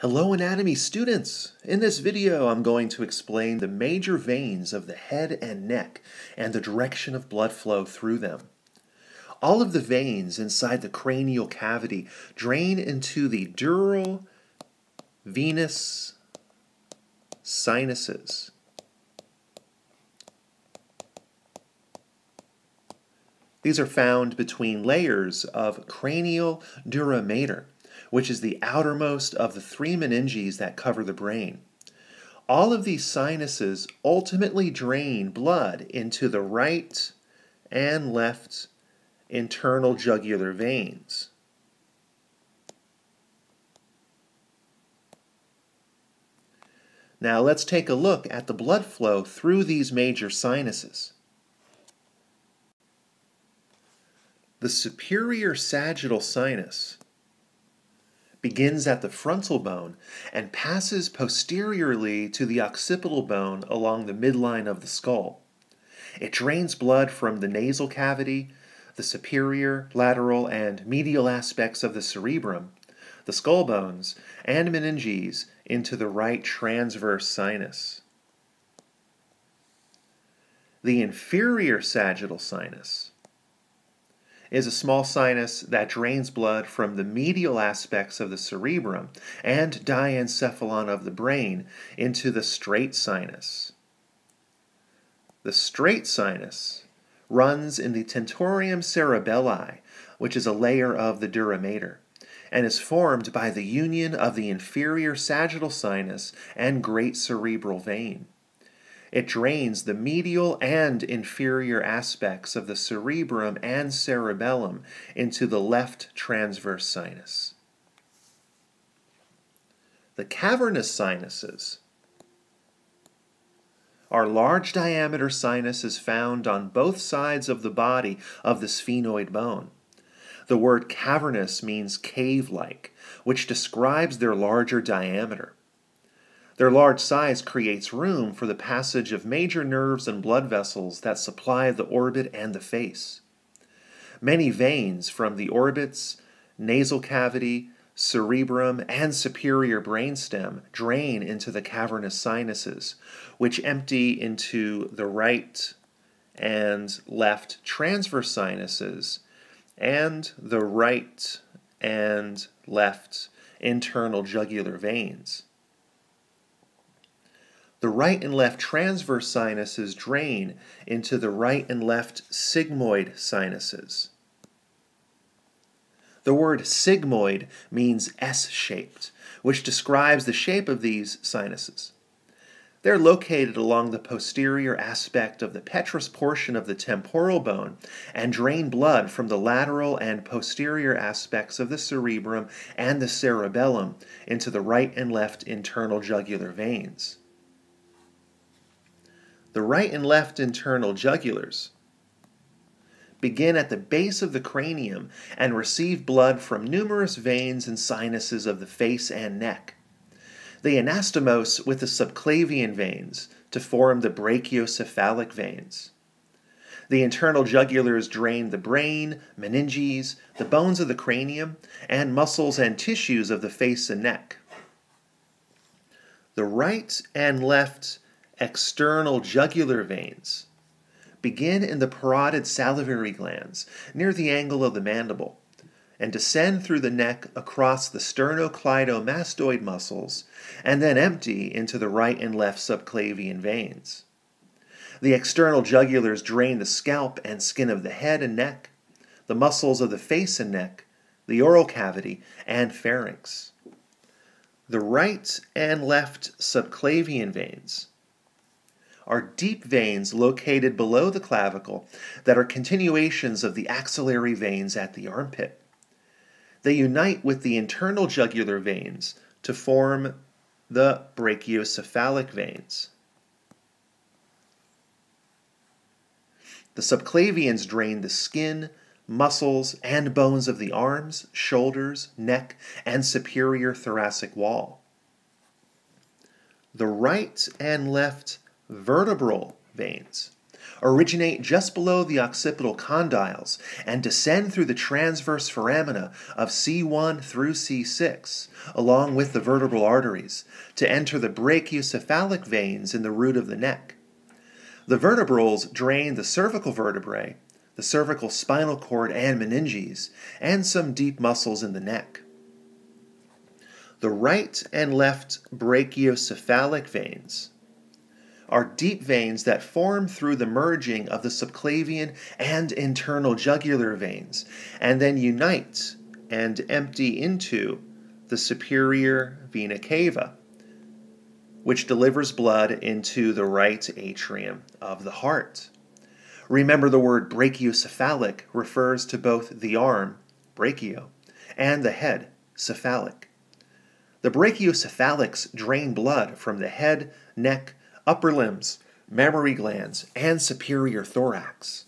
Hello anatomy students! In this video I'm going to explain the major veins of the head and neck and the direction of blood flow through them. All of the veins inside the cranial cavity drain into the dural venous sinuses. These are found between layers of cranial dura mater which is the outermost of the three meninges that cover the brain. All of these sinuses ultimately drain blood into the right and left internal jugular veins. Now let's take a look at the blood flow through these major sinuses. The superior sagittal sinus begins at the frontal bone and passes posteriorly to the occipital bone along the midline of the skull. It drains blood from the nasal cavity, the superior, lateral, and medial aspects of the cerebrum, the skull bones, and meninges into the right transverse sinus. The inferior sagittal sinus is a small sinus that drains blood from the medial aspects of the cerebrum and diencephalon of the brain into the straight sinus. The straight sinus runs in the tentorium cerebelli, which is a layer of the dura mater, and is formed by the union of the inferior sagittal sinus and great cerebral vein. It drains the medial and inferior aspects of the cerebrum and cerebellum into the left transverse sinus. The cavernous sinuses are large diameter sinuses found on both sides of the body of the sphenoid bone. The word cavernous means cave like, which describes their larger diameter. Their large size creates room for the passage of major nerves and blood vessels that supply the orbit and the face. Many veins from the orbits, nasal cavity, cerebrum, and superior brainstem drain into the cavernous sinuses, which empty into the right and left transverse sinuses and the right and left internal jugular veins. The right and left transverse sinuses drain into the right and left sigmoid sinuses. The word sigmoid means S shaped, which describes the shape of these sinuses. They're located along the posterior aspect of the petrous portion of the temporal bone and drain blood from the lateral and posterior aspects of the cerebrum and the cerebellum into the right and left internal jugular veins. The right and left internal jugulars begin at the base of the cranium and receive blood from numerous veins and sinuses of the face and neck. They anastomose with the subclavian veins to form the brachiocephalic veins. The internal jugulars drain the brain, meninges, the bones of the cranium, and muscles and tissues of the face and neck. The right and left external jugular veins begin in the parotid salivary glands near the angle of the mandible and descend through the neck across the sternocleidomastoid muscles and then empty into the right and left subclavian veins. The external jugulars drain the scalp and skin of the head and neck, the muscles of the face and neck, the oral cavity, and pharynx. The right and left subclavian veins are deep veins located below the clavicle that are continuations of the axillary veins at the armpit. They unite with the internal jugular veins to form the brachiocephalic veins. The subclavians drain the skin, muscles, and bones of the arms, shoulders, neck, and superior thoracic wall. The right and left vertebral veins originate just below the occipital condyles and descend through the transverse foramina of C1 through C6, along with the vertebral arteries, to enter the brachiocephalic veins in the root of the neck. The vertebrals drain the cervical vertebrae, the cervical spinal cord and meninges, and some deep muscles in the neck. The right and left brachiocephalic veins are deep veins that form through the merging of the subclavian and internal jugular veins and then unite and empty into the superior vena cava, which delivers blood into the right atrium of the heart. Remember, the word brachiocephalic refers to both the arm, brachio, and the head, cephalic. The brachiocephalics drain blood from the head, neck, upper limbs, mammary glands, and superior thorax.